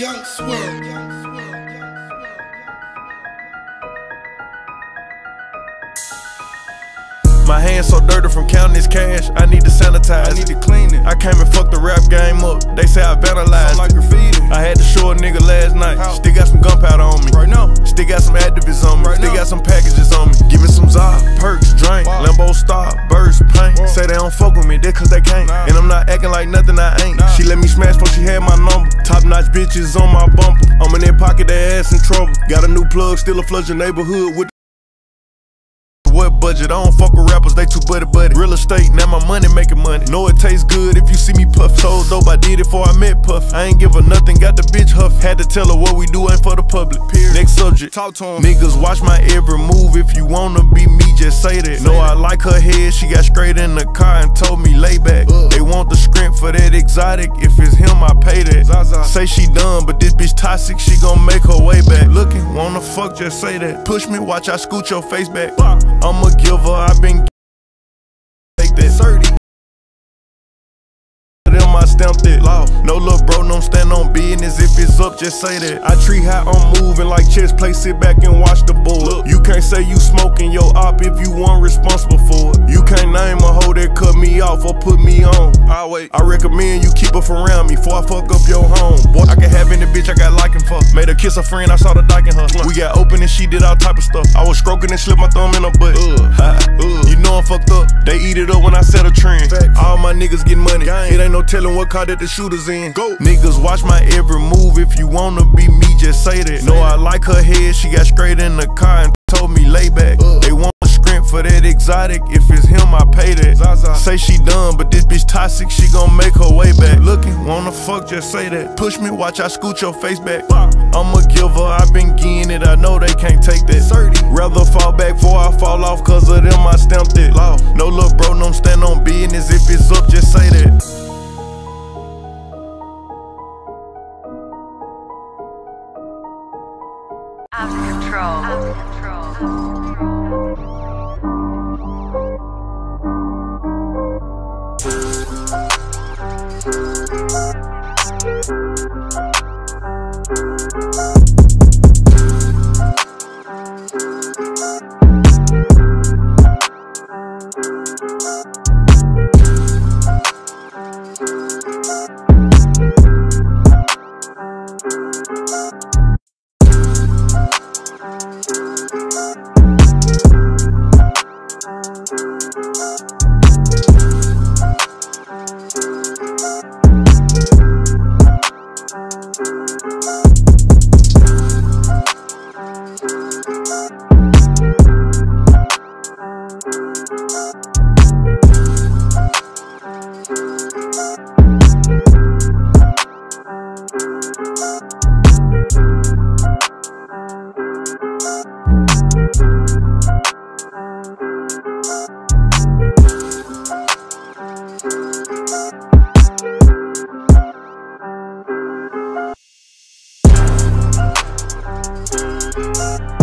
Young Swerve. My hands so dirty from counting this cash, I need to sanitize. I need to clean it. I came and fucked the rap game up. They say I vandalized. Sound like graffiti. Top notch bitches on my bumper. I'm in their pocket, their ass in trouble. Got a new plug, still a flush your neighborhood with what budget? I don't fuck with rappers, they too buddy buddy. Real estate, now my money making money. Know it tastes good if you see me puff. So dope, I did it before I met Puff. I ain't give her nothing, got the bitch huff. Had to tell her what we do ain't for the public. Period. Next subject. Talk to him. Niggas watch my every move. If you wanna be me, say that. know I like her head. She got straight in the car and told me lay back. They want the script for that exotic. If it's him, I pay that. Say she done, but this bitch toxic. She gon' make her way back. Looking, wanna fuck, just say that. Push me, watch I scoot your face back. I'm a giver. I been take that. 30 them I stamped it. Law. No little bro, don't stand on business. If it's up, just say that. I treat how I'm moving like chess play. Sit back and watch the board. You can't say you smoking your op if you weren't responsible for it. You can't name a hoe that cut me off or put me on. I wait. I recommend you keep her from around me before I fuck up your home. Boy, I can have any bitch I got liking for. Made her kiss a friend, I saw the dyke in her. We got open and she did all type of stuff. I was stroking and slipped my thumb in her butt. Ugh. You know I'm fucked up. They eat it up when I set a trend. Facts. All my niggas get money. Gang. It ain't no telling what car that the shooters in. Go. Niggas watch my every move. If you wanna be me, just say that. know I like her head. She got straight in the car and uh. They want a script for that exotic. If it's him, I pay that. Zaza. Say she done, but this bitch toxic. She gon' make her way back. Looking, wanna fuck? Just say that. Push me, watch I scoot your face back. I'ma give her. I been getting it. I know they can't take that. 30. Rather fall back before I fall off. Cause of them, I stamped it. Law. No look, bro, no stand on business. If it's up, just say that. out of control. Out of control. Thank you. Música